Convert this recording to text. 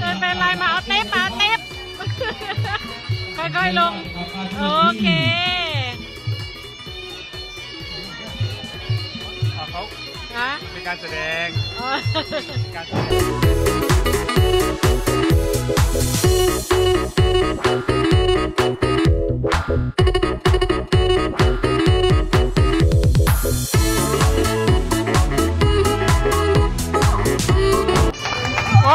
เดินไปไลมาเอาเต็บมาเต็บค่อยๆลง โอเคเขาเป็นการแสดงการแสดง